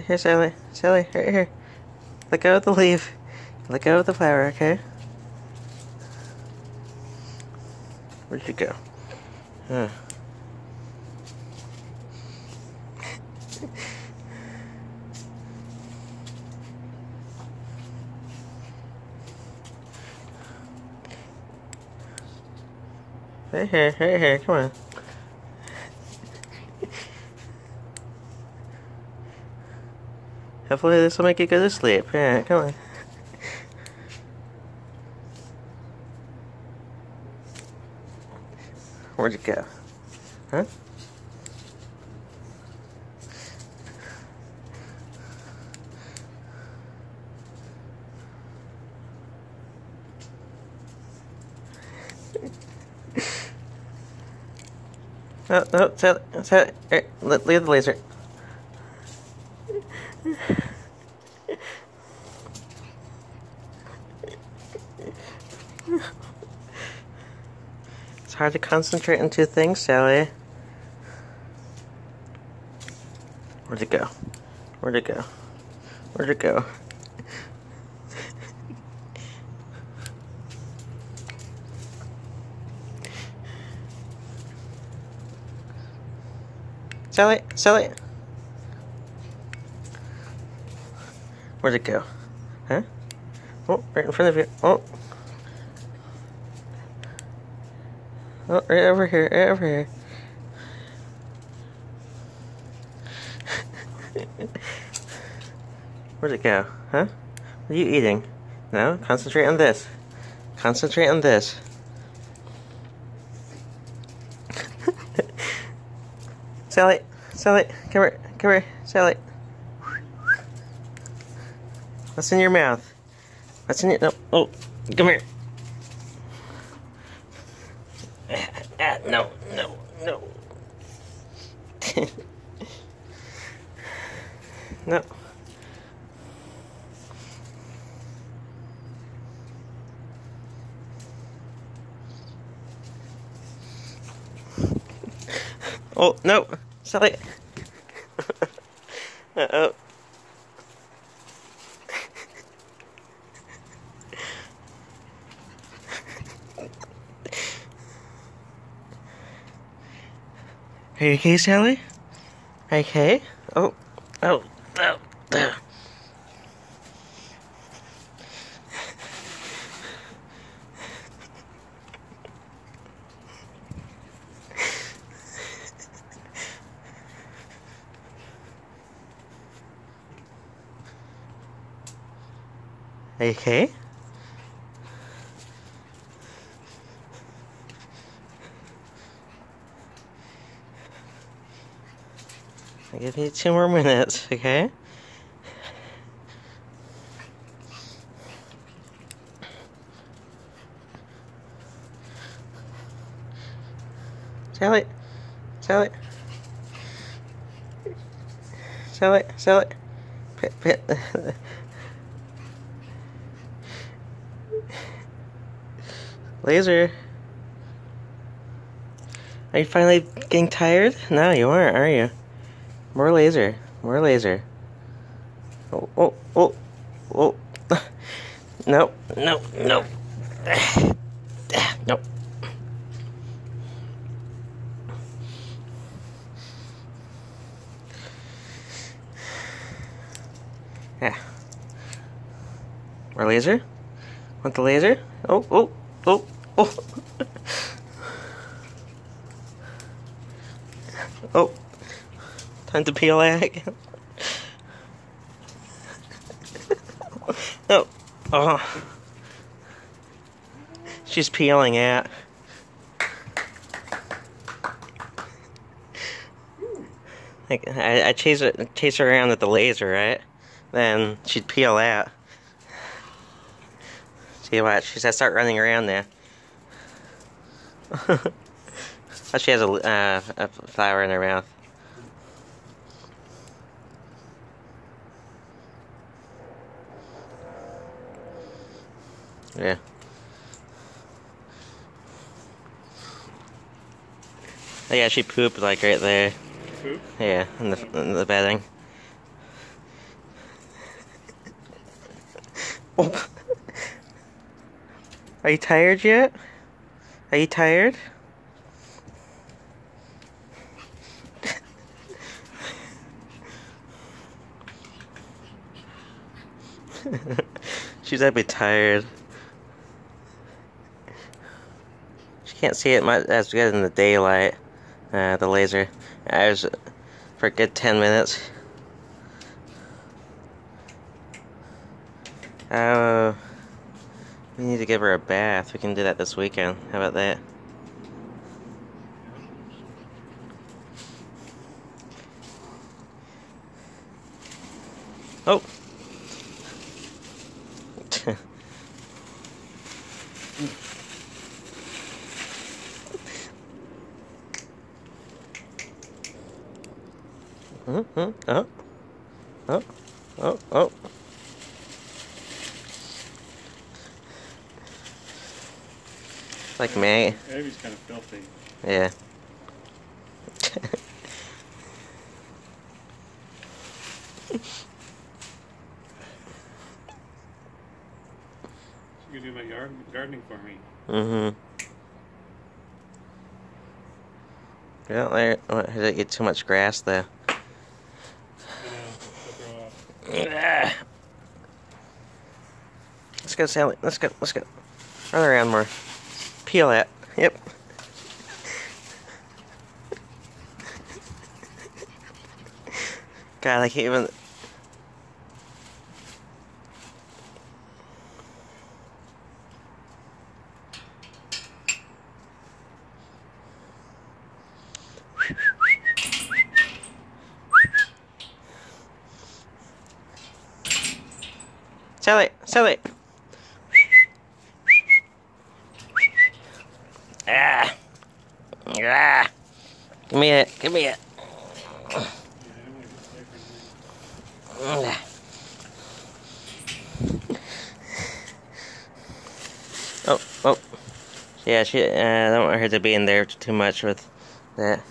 Here, Sally. Sally, right here. Let go of the leaf. Let go of the flower, okay? Where'd you go? Huh. Right here, right here, come on. Hopefully this will make you go to sleep. Yeah, come on. Where'd you go? Huh? Oh, no, set, er, leave the laser. It's hard to concentrate on two things, Sally. Where'd it go? Where'd it go? Where'd it go? Sally, Sally. Where'd it go? Huh? Oh, right in front of you. Oh. Oh, right over here, right over here. Where'd it go? Huh? What are you eating? No? Concentrate on this. Concentrate on this. Sally, Sally, come here, come here, Sally. What's in your mouth? What's in your, no, oh, come here. Ah, no, no, no. no. Oh, no. Sorry. Uh-oh. Are you okay, Sally? Are you okay? Oh, oh, oh, oh. Are you okay? Give you two more minutes, okay? Sally, it. Sally, it. pit, pit. Laser. Are you finally getting tired? No, you aren't, are you? More laser. More laser. Oh, oh, oh, oh. No, no, no. Nope. Yeah. More laser? Want the laser? Oh, oh, oh, oh. oh. Time to peel egg. no. Oh. She's peeling it. Like I, I chase it, chase her around with the laser, right? Then she'd peel out. See what? She's to start running around there. she has a, uh, a flower in her mouth. Yeah. They actually pooped like right there. Poop? Yeah, in the, in the bedding. oh. Are you tired yet? Are you tired? She's a bit tired. Can't see it much as good in the daylight, uh, the laser. I was for a good 10 minutes. Oh, we need to give her a bath. We can do that this weekend. How about that? Oh. Mm-hmm. Oh. Oh. Oh. Oh. Like me. Abby's kind of filthy. Yeah. She could do my yard gardening for me. Mm-hmm. Don't let don't let it get too much grass there. Let's go, Sally. Let's go. Let's go. Run around more. Peel that. Yep. God, I can't even. Sally, Sally. Ah. Ah. Give me it. Give me it. Yeah, I don't want to get away from me. Oh, oh. Yeah, she, uh, I don't want her to be in there too much with that.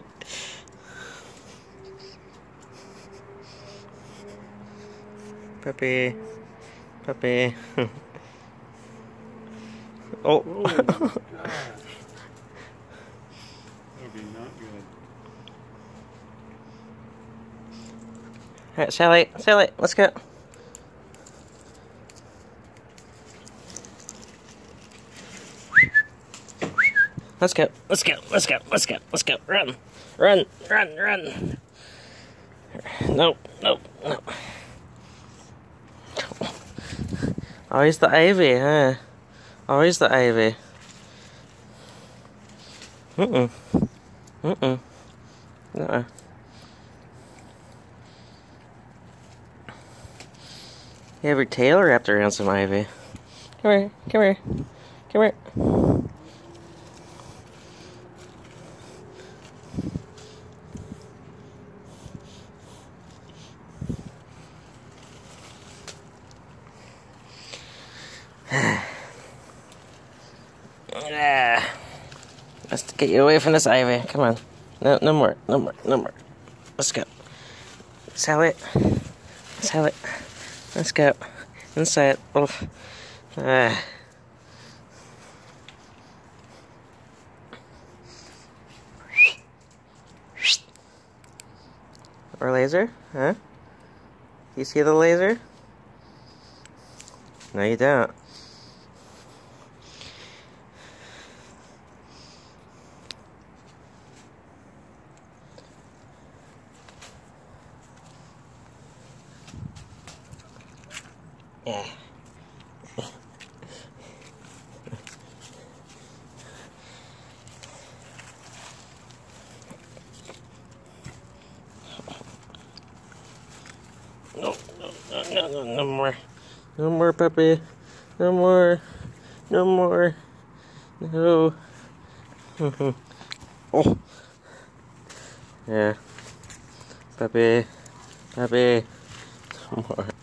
Puppy. Puppy. oh. Oh. That would be not good. Alright, Sally, Sally, let's go. Let's go, let's go, let's go, let's go, let's go. Run, run, run, run. Nope, nope, nope. Oh, Always the ivy, huh? Oh, Always the ivy. Mm-mm. Mm-mm. Uh-uh. You have your tail wrapped around some ivy. Come here, come here, come here. Get you away from this ivy. Come on. No, no more, no more, no more. Let's go. Sell it. Sell it. Let's go. Inside. Oh. Ah. Or laser? Huh? You see the laser? No, you don't. Yeah. No, no, no, no, no, more. No more, puppy. No more. No more. No. oh. Yeah. Puppy. Puppy. No more.